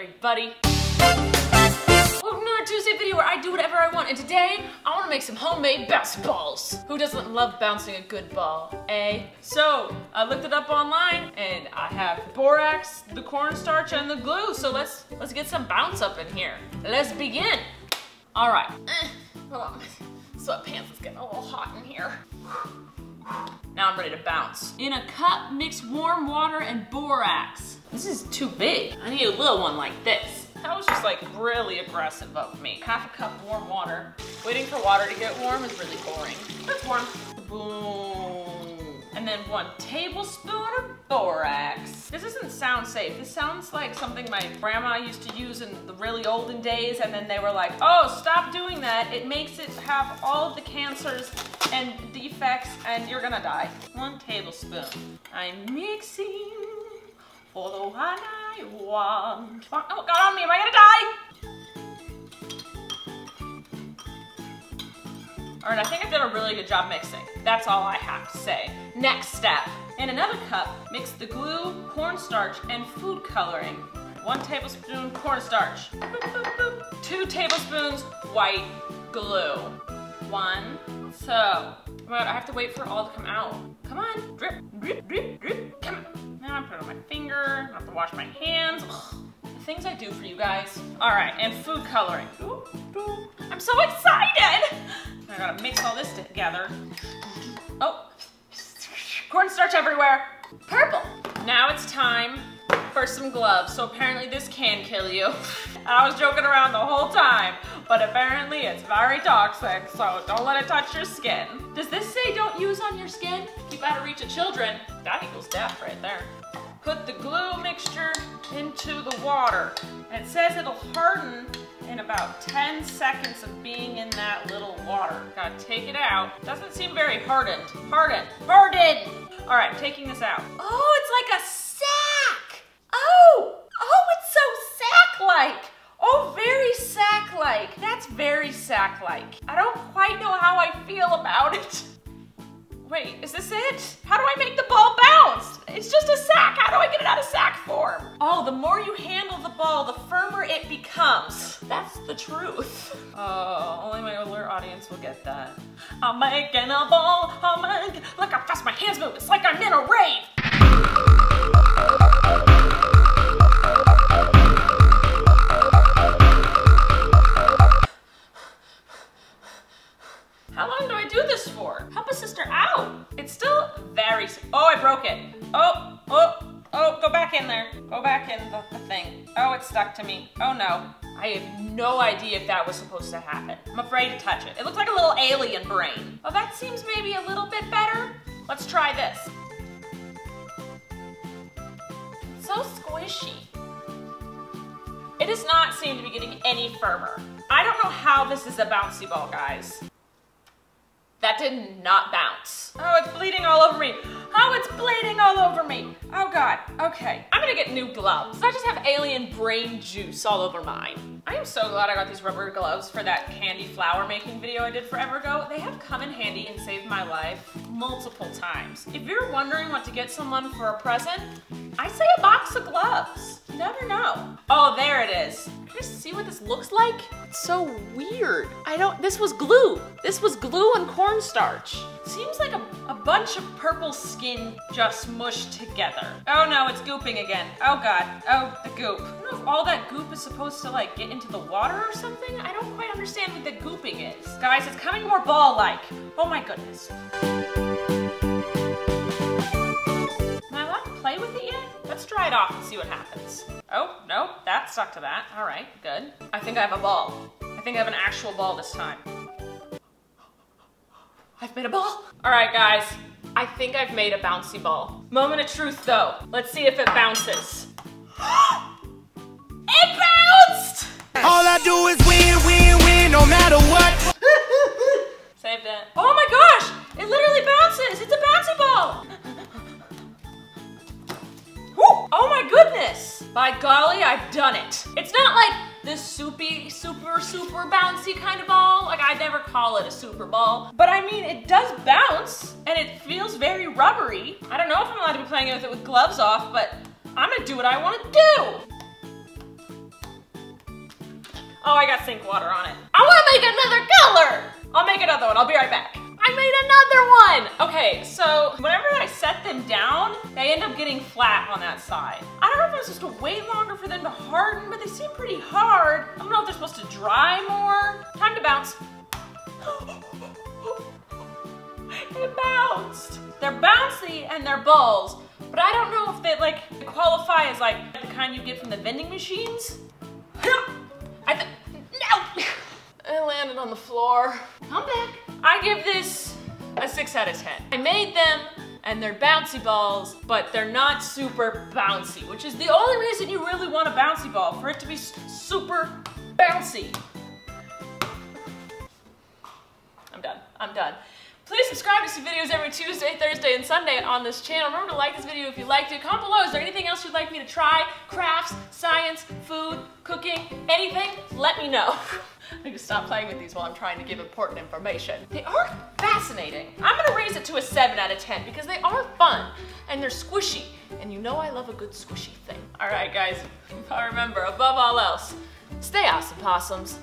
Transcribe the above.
everybody. Welcome to another Tuesday video where I do whatever I want, and today I want to make some homemade bouncy balls. Who doesn't love bouncing a good ball, eh? So, I looked it up online, and I have borax, the cornstarch, and the glue, so let's, let's get some bounce up in here. Let's begin. All right. Eh, hold on, my sweatpants is getting a little hot in here. Now I'm ready to bounce. In a cup, mix warm water and borax. This is too big. I need a little one like this. That was just like really aggressive of me. Half a cup warm water. Waiting for water to get warm is really boring. It's warm. Boom. Then one tablespoon of borax. This doesn't sound safe. This sounds like something my grandma used to use in the really olden days and then they were like, oh, stop doing that. It makes it have all of the cancers and defects and you're gonna die. One tablespoon. I'm mixing for the one I want. Oh, got on me, am I gonna die? All right, I think I've done a really good job mixing. That's all I have to say. Next step. In another cup, mix the glue, cornstarch, and food coloring. One tablespoon cornstarch. Two tablespoons white glue. One, so. I have to wait for it all to come out. Come on, drip, drip, drip, drip. Come on. Now I put it on my finger. I have to wash my hands. The things I do for you guys. All right, and food coloring. I'm so excited. I gotta mix all this together. Oh, cornstarch everywhere. Purple. Now it's time for some gloves. So apparently this can kill you. I was joking around the whole time, but apparently it's very toxic, so don't let it touch your skin. Does this say don't use on your skin? Keep out of reach of children. That equals death right there. Put the glue mixture into the water. And it says it'll harden in about 10 seconds of being in that little water. Gotta take it out. Doesn't seem very hardened. Hardened. Hardened! All right, taking this out. Oh, it's like a sack! Oh! Oh, it's so sack-like! Oh, very sack-like. That's very sack-like. I don't quite know how I feel about it. Wait, is this it? How do I make the ball bounce? It's just a sack. How do I get it out of sack form? Oh, the more you handle the ball, the firmer it becomes. That's the truth. Oh, only my alert audience will get that. I'm making a ball. I'm making... Look how fast my hands move. It's like I'm in a rave. How long do I do this for? Help a sister out. It's still very, oh, I broke it. Oh, oh, oh, go back in there. Go back in the, the thing. Oh, it's stuck to me. Oh no. I have no idea if that was supposed to happen. I'm afraid to touch it. It looks like a little alien brain. Oh, that seems maybe a little bit better. Let's try this. So squishy. It does not seem to be getting any firmer. I don't know how this is a bouncy ball, guys. That did not bounce. Oh, it's bleeding all over me. Oh, it's bleeding all over me. Oh God, okay. I'm gonna get new gloves. I just have alien brain juice all over mine. I am so glad I got these rubber gloves for that candy flower making video I did forever ago. They have come in handy and saved my life multiple times. If you're wondering what to get someone for a present, I say a box of gloves. You never know. Oh, there it is. You see what this looks like? It's so weird. I don't, this was glue. This was glue and cornstarch. Seems like a, a bunch of purple skin just mushed together. Oh no, it's gooping again. Oh God, oh, the goop. I don't know if all that goop is supposed to like get into the water or something. I don't quite understand what the gooping is. Guys, it's coming more ball-like. Oh my goodness. With it yet? Let's try it off and see what happens. Oh, no, that stuck to that. All right, good. I think I have a ball. I think I have an actual ball this time. I've made a ball. All right, guys. I think I've made a bouncy ball. Moment of truth, though. Let's see if it bounces. it bounced! All I do is win, win, win, no matter what. Done it. It's not like this soupy, super, super bouncy kind of ball. Like, I'd never call it a super ball. But I mean, it does bounce, and it feels very rubbery. I don't know if I'm allowed to be playing with it with gloves off, but I'm gonna do what I wanna do. Oh, I got sink water on it. I wanna make another color! I'll make another one, I'll be right back. I made another one! Okay, so whenever I set them down, they end up getting flat on that side. I don't know if I'm supposed to wait longer for them to harden, but they seem pretty hard. I don't know if they're supposed to dry more. Time to bounce. it bounced. They're bouncy and they're balls, but I don't know if they like qualify as like the kind you get from the vending machines. I no! I landed on the floor. Come back. I give this a six out of 10. I made them and they're bouncy balls, but they're not super bouncy, which is the only reason you really want a bouncy ball, for it to be super bouncy. I'm done, I'm done. Please subscribe to see videos every Tuesday, Thursday, and Sunday on this channel. Remember to like this video if you liked it. Comment below, is there anything else you'd like me to try? Crafts, science, food, cooking, anything? Let me know. I to stop playing with these while I'm trying to give important information. They are fascinating. I'm gonna raise it to a 7 out of 10 because they are fun and they're squishy. And you know I love a good squishy thing. All right, guys, remember, above all else, stay awesome, possums.